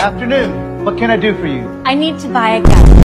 Afternoon. What can I do for you? I need to buy a gun.